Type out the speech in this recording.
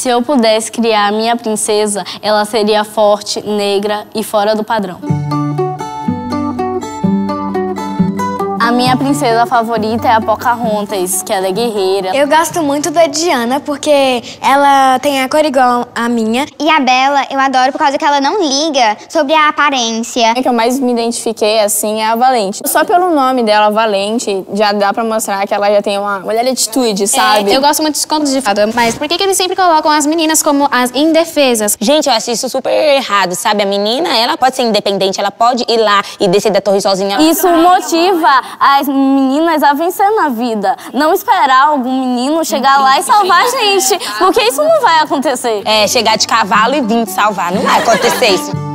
Se eu pudesse criar a minha princesa, ela seria forte, negra e fora do padrão. Minha princesa favorita é a Pocahontas, que ela é guerreira. Eu gosto muito da Diana porque ela tem a cor igual a minha. E a Bela eu adoro por causa que ela não liga sobre a aparência. A que eu mais me identifiquei, assim, é a Valente. Só pelo nome dela, Valente, já dá pra mostrar que ela já tem uma mulher de atitude, sabe? É, eu gosto muito dos contos de fada, mas por que, que eles sempre colocam as meninas como as indefesas? Gente, eu acho isso super errado, sabe? A menina, ela pode ser independente, ela pode ir lá e descer da torre sozinha. Isso motiva as meninas a vencer na vida. Não esperar algum menino chegar lá e salvar a gente, porque isso não vai acontecer. É, chegar de cavalo e vir te salvar, não vai acontecer isso.